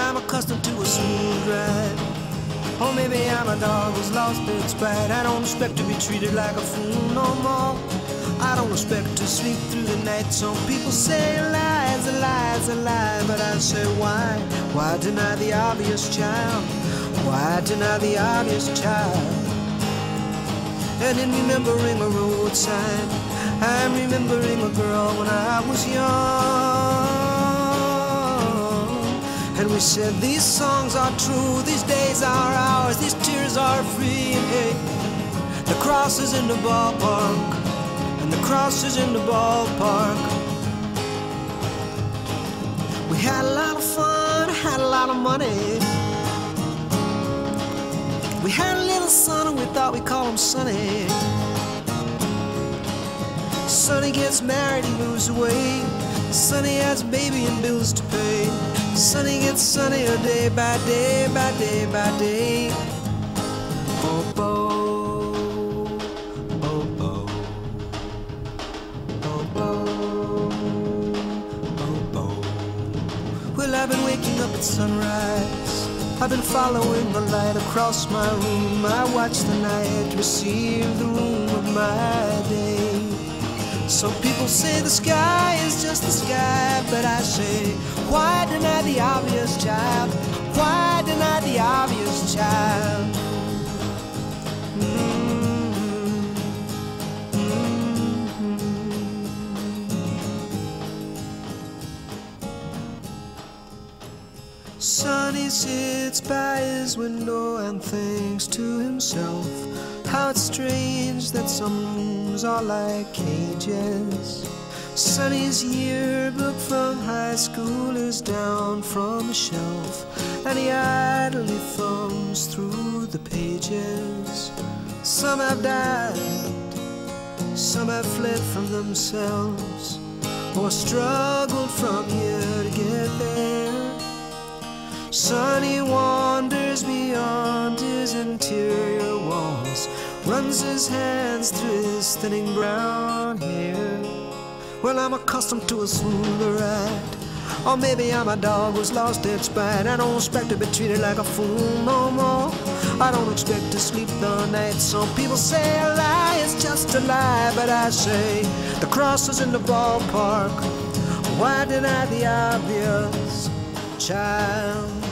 I'm accustomed to a smooth ride. Or maybe I'm a dog who's lost its pride. I don't expect to be treated like a fool no more. I don't expect to sleep through the night. Some people say lie's a lie's a lie, but I say why? Why deny the obvious child? Why deny the obvious child? And in remembering a road sign, I'm remembering a girl when I was young. And said these songs are true, these days are ours, these tears are free. And hey, the cross is in the ballpark, and the cross is in the ballpark. We had a lot of fun, had a lot of money. We had a little son and we thought we'd call him Sonny. Sonny gets married, he moves away. Sonny has a baby and bills to pay. Sonny gets sunnier day by day by day by day. Oh, bo, oh, bo, oh, bo, oh, bo. Well, I've been waking up at sunrise. I've been following the light across my room. I watch the night receive the room of my day. Some people say the sky is just the sky, but I say, why deny the obvious child? Why deny the obvious child? Sonny sits by his window and thinks to himself how it's strange that some rooms are like cages. Sonny's yearbook from high school is down from the shelf, and he idly thumbs through the pages. Some have died, some have fled from themselves, or struggled from Sonny wanders beyond his interior walls, runs his hands through his thinning brown hair. Well, I'm accustomed to a smoother ride. Or maybe I'm a dog who's lost its bite. I don't expect to be treated like a fool no more. I don't expect to sleep the night. Some people say a lie is just a lie, but I say the cross is in the ballpark. Why deny the obvious, child?